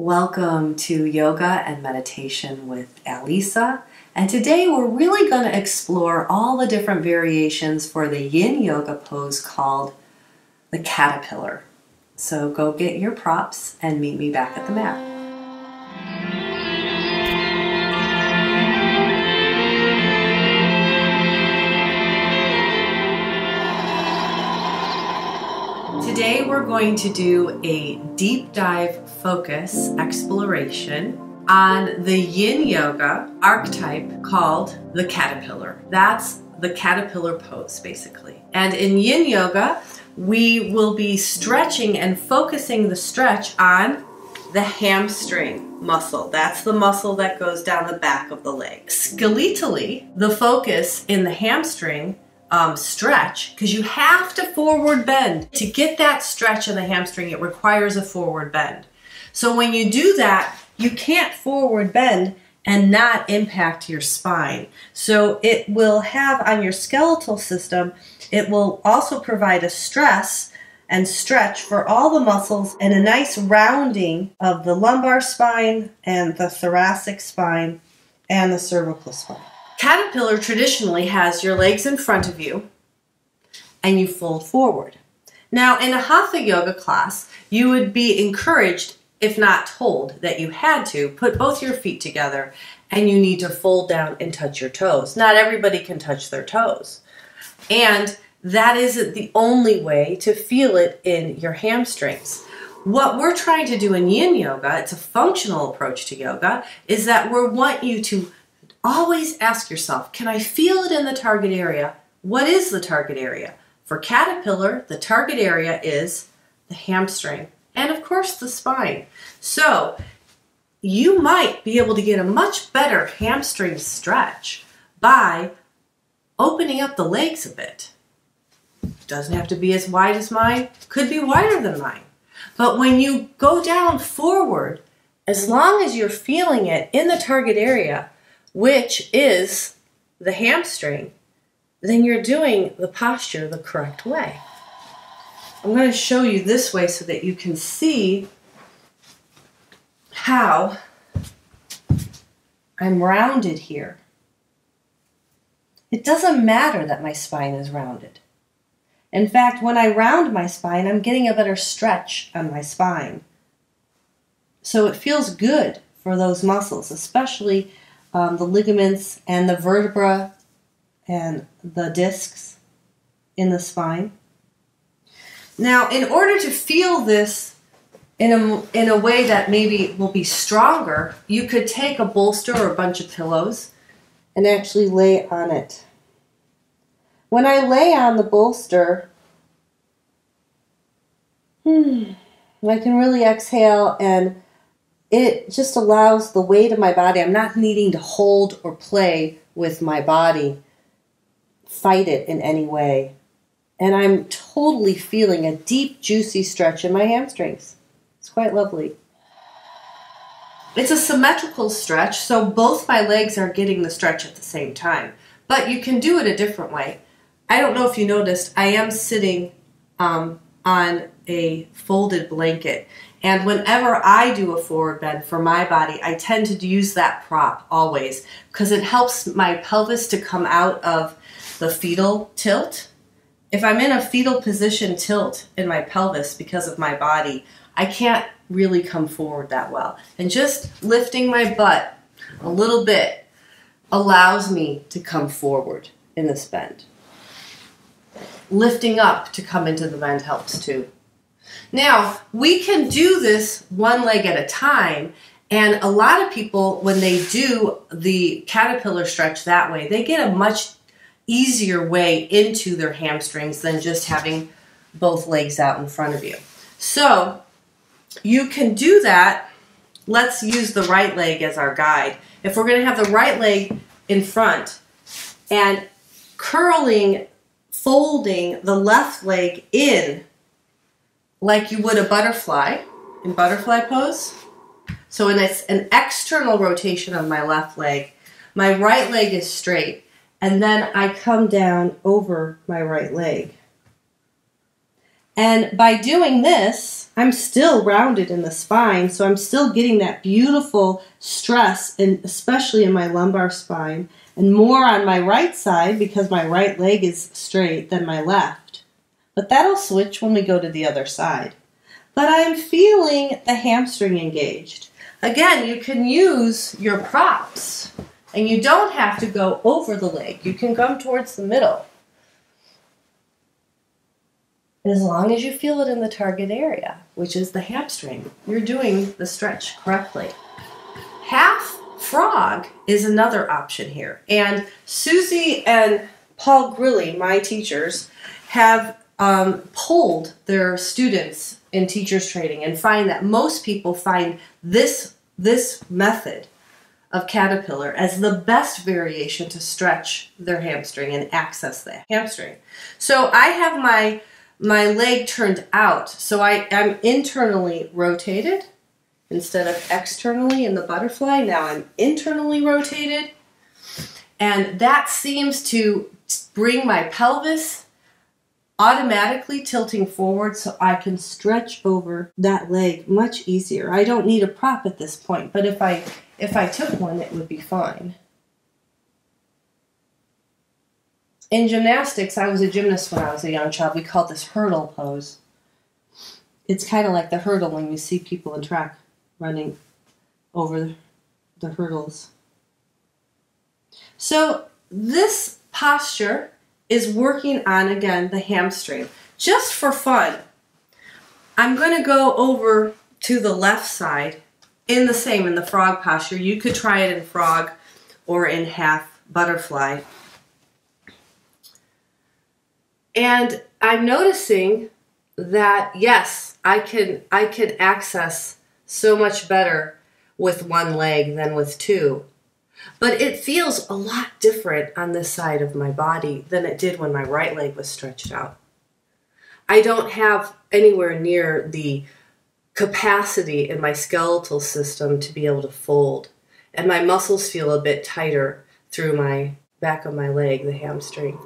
Welcome to Yoga and Meditation with Alisa. And today we're really going to explore all the different variations for the yin yoga pose called the caterpillar. So go get your props and meet me back at the mat. Going to do a deep dive focus exploration on the yin yoga archetype called the caterpillar. That's the caterpillar pose basically. And in yin yoga, we will be stretching and focusing the stretch on the hamstring muscle. That's the muscle that goes down the back of the leg. Skeletally, the focus in the hamstring um, stretch because you have to forward bend. To get that stretch in the hamstring, it requires a forward bend. So when you do that, you can't forward bend and not impact your spine. So it will have on your skeletal system, it will also provide a stress and stretch for all the muscles and a nice rounding of the lumbar spine and the thoracic spine and the cervical spine. Caterpillar traditionally has your legs in front of you and you fold forward. Now, in a Hatha yoga class, you would be encouraged, if not told, that you had to put both your feet together and you need to fold down and touch your toes. Not everybody can touch their toes. And that isn't the only way to feel it in your hamstrings. What we're trying to do in yin yoga, it's a functional approach to yoga, is that we want you to always ask yourself, can I feel it in the target area? What is the target area? For caterpillar, the target area is the hamstring and of course the spine. So you might be able to get a much better hamstring stretch by opening up the legs a bit. Doesn't have to be as wide as mine, could be wider than mine. But when you go down forward, as long as you're feeling it in the target area, which is the hamstring, then you're doing the posture the correct way. I'm going to show you this way so that you can see how I'm rounded here. It doesn't matter that my spine is rounded. In fact, when I round my spine, I'm getting a better stretch on my spine. So it feels good for those muscles, especially um, the ligaments and the vertebra and the discs in the spine. Now, in order to feel this in a, in a way that maybe will be stronger, you could take a bolster or a bunch of pillows and actually lay on it. When I lay on the bolster, hmm, I can really exhale and it just allows the weight of my body. I'm not needing to hold or play with my body, fight it in any way. And I'm totally feeling a deep, juicy stretch in my hamstrings. It's quite lovely. It's a symmetrical stretch, so both my legs are getting the stretch at the same time. But you can do it a different way. I don't know if you noticed, I am sitting um, on a folded blanket. And whenever I do a forward bend for my body, I tend to use that prop always because it helps my pelvis to come out of the fetal tilt. If I'm in a fetal position tilt in my pelvis because of my body, I can't really come forward that well. And just lifting my butt a little bit allows me to come forward in this bend. Lifting up to come into the bend helps too. Now, we can do this one leg at a time. And a lot of people, when they do the caterpillar stretch that way, they get a much easier way into their hamstrings than just having both legs out in front of you. So you can do that. Let's use the right leg as our guide. If we're going to have the right leg in front and curling, folding the left leg in like you would a butterfly in butterfly pose. So when it's an external rotation of my left leg, my right leg is straight, and then I come down over my right leg. And by doing this, I'm still rounded in the spine, so I'm still getting that beautiful stress, and especially in my lumbar spine, and more on my right side because my right leg is straight than my left. But that'll switch when we go to the other side. But I'm feeling the hamstring engaged. Again, you can use your props, and you don't have to go over the leg. You can come towards the middle as long as you feel it in the target area, which is the hamstring, you're doing the stretch correctly. Half frog is another option here. And Suzee and Paul Grilley, my teachers, have um, polled their students in teachers training and find that most people find this, this method of caterpillar as the best variation to stretch their hamstring and access the hamstring. So I have my my leg turned out. So I am internally rotated instead of externally in the butterfly. Now I'm internally rotated. And that seems to bring my pelvis automatically tilting forward so I can stretch over that leg much easier. I don't need a prop at this point, but if I if I took one it would be fine. In gymnastics, I was a gymnast when I was a young child. We called this hurdle pose. It's kind of like the hurdle when you see people in track running over the hurdles. So this posture is working on, again, the hamstring. Just for fun, I'm going to go over to the left side in the same, in the frog posture. You could try it in frog or in half butterfly. And I'm noticing that yes, I can I can access so much better with one leg than with two. But it feels a lot different on this side of my body than it did when my right leg was stretched out. I don't have anywhere near the capacity in my skeletal system to be able to fold. And my muscles feel a bit tighter through my back of my leg, the hamstring.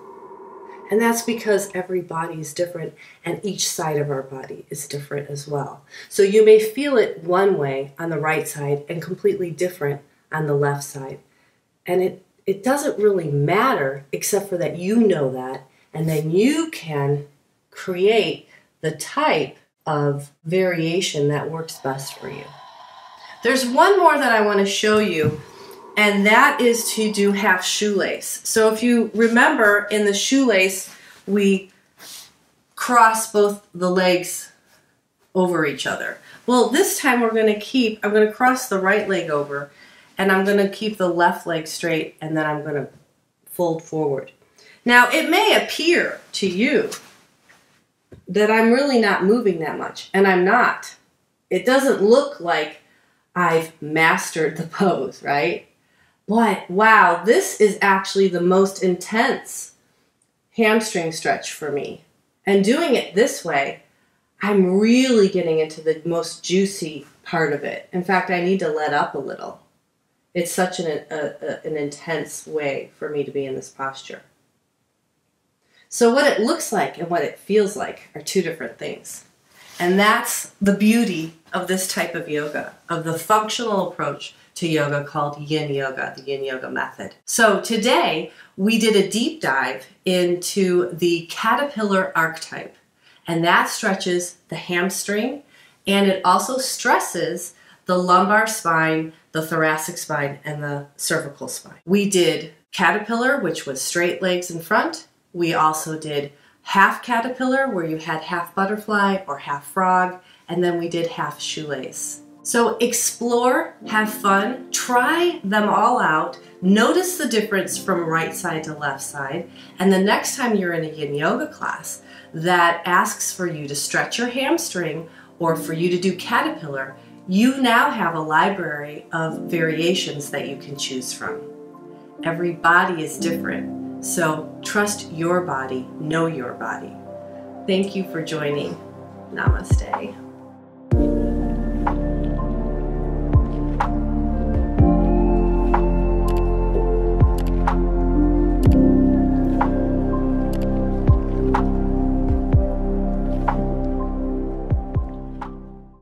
And that's because every body is different and each side of our body is different as well. So you may feel it one way on the right side and completely different on the left side. And it, it doesn't really matter except for that you know that and then you can create the type of variation that works best for you. There's one more that I want to show you and that is to do half shoelace. So if you remember in the shoelace, we cross both the legs over each other. Well, this time we're going to keep, I'm going to cross the right leg over and I'm going to keep the left leg straight and then I'm going to fold forward. Now, it may appear to you that I'm really not moving that much, and I'm not. It doesn't look like I've mastered the pose, right? But wow, this is actually the most intense hamstring stretch for me. And doing it this way, I'm really getting into the most juicy part of it. In fact, I need to let up a little. It's such an, a, a, an intense way for me to be in this posture. So, what it looks like and what it feels like are two different things. And that's the beauty of this type of yoga, of the functional approach to yoga called Yin Yoga, the Yin Yoga method. So today we did a deep dive into the caterpillar archetype, and that stretches the hamstring and it also stresses the lumbar spine, the thoracic spine, and the cervical spine. We did caterpillar, which was straight legs in front. We also did half caterpillar, where you had half butterfly or half frog, and then we did half shoelace. So explore, have fun, try them all out, notice the difference from right side to left side, and the next time you're in a yin yoga class that asks for you to stretch your hamstring or for you to do caterpillar, you now have a library of variations that you can choose from. Every body is different, so trust your body, know your body. Thank you for joining. Namaste.